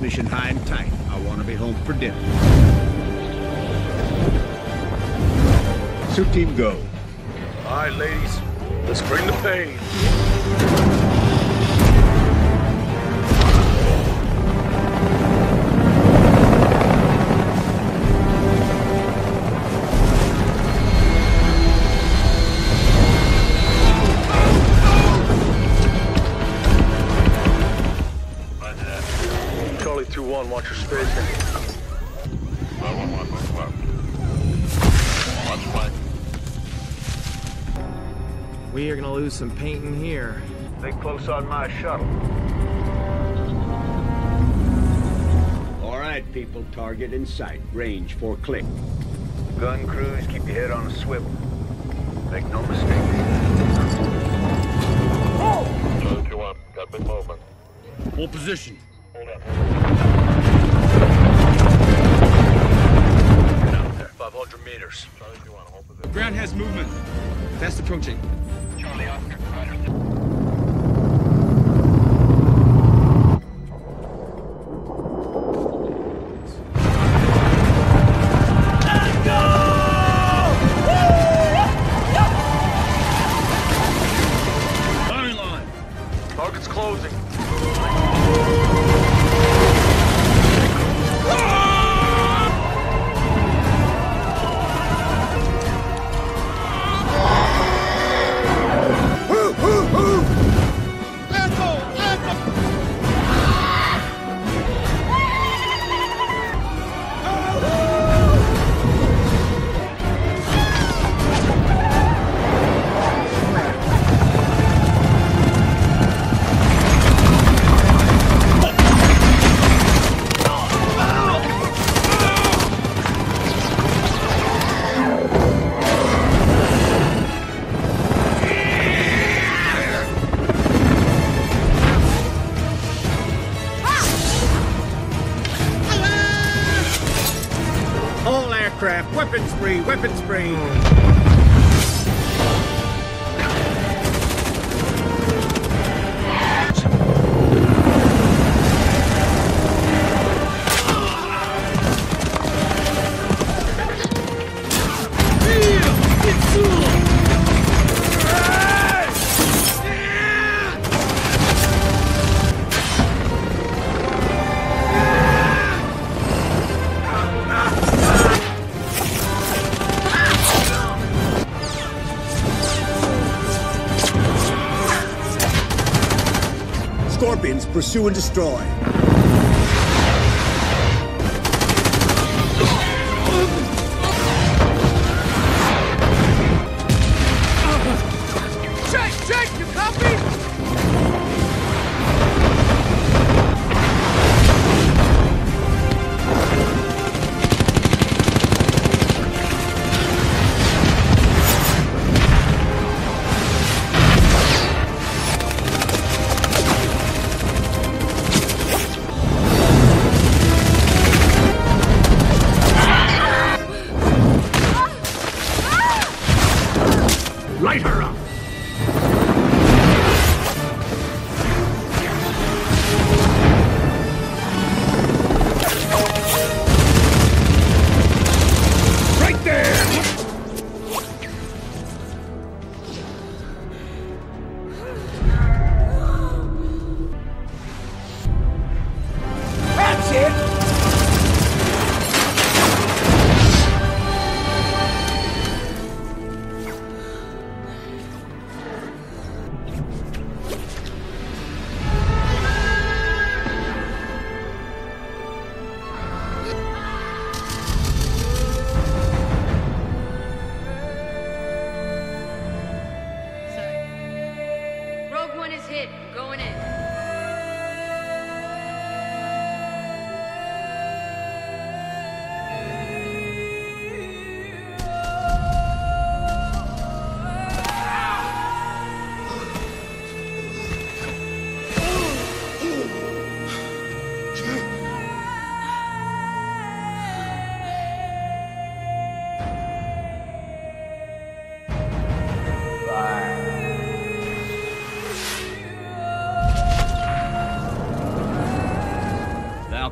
mission high and tight. I want to be home for dinner. Suit team, go. All right, ladies. Let's bring the pain. We are gonna lose some painting here. Stay close on my shuttle. All right, people, target in sight. Range for click. Gun crews, keep your head on a swivel. Make no mistake. Charlie 2-1, got big movement. Full position. Hold up. Out there, 500 meters. Charlie 2-1, hold position. Ground has movement. Fast approaching. Charlie Oscar, aircraft, weapons free, pursue and destroy.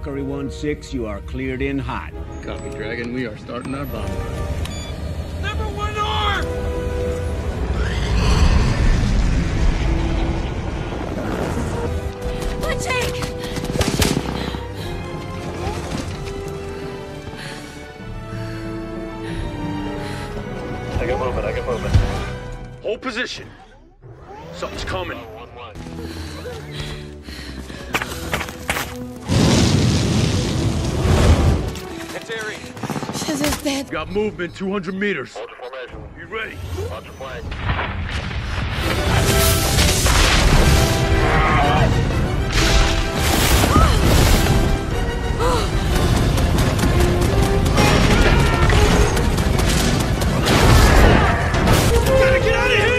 Valkyrie 1-6, you are cleared in hot. Copy, Dragon. We are starting our bomb. Number one arm! Patrick! I can move I can move. Hold position. Something's coming. Shit is dead. Got movement 200 meters. Hold your formation. You ready? Watch your flank. Gotta get out of here!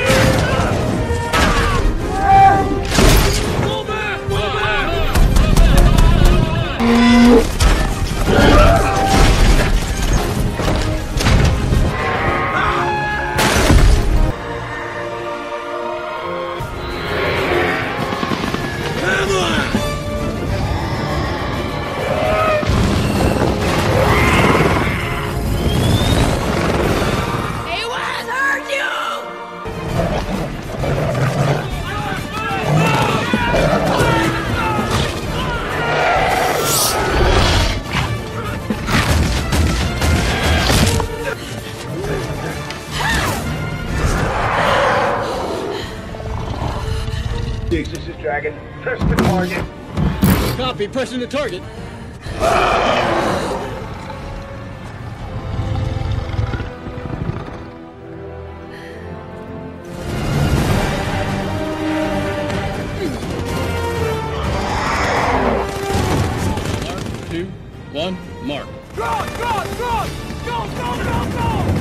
Dragon. Press the target. Copy. Pressing the target. One, two, one, mark. Go! Go, go, go, go!